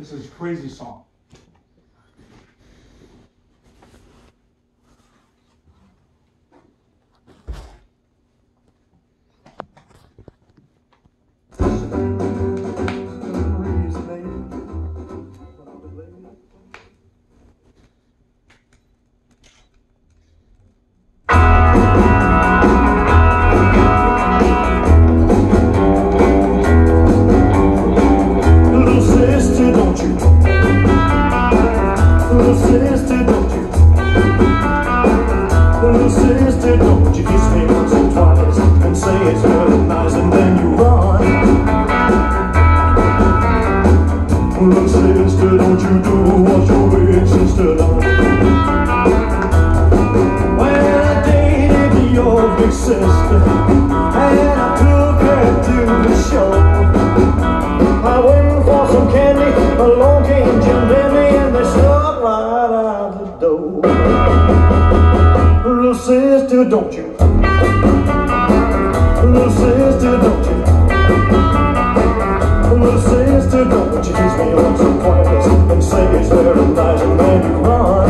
This is crazy song. Little sister, don't you do what your big sister done? When I dated your big sister and I took her to the show. I went for some candy, along came Jim Dandy, and they snuck right out the door. Little sister, don't you? Little sister, don't you? Me once or and say it's nice and then you run.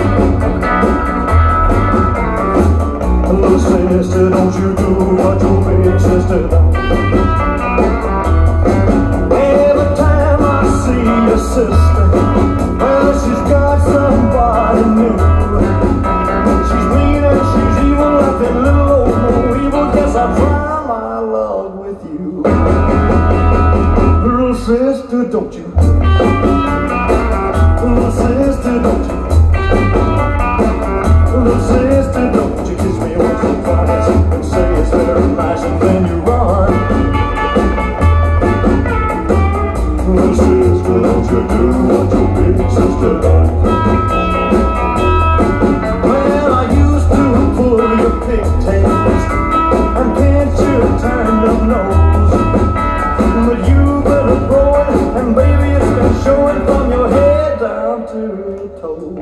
Little sister, don't you do what your big sister? Every time I see your sister, well, she's got somebody new. She's mean and she's evil, like that little old more evil. Guess I found my love with you. Little sister, don't you? Don't you do what your big sister? Well, I used to pull your pigtails and pinch your turned up nose. But you better grow it, and baby, it's been showing from your head down to your toes.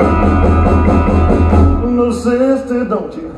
Little sister, don't you?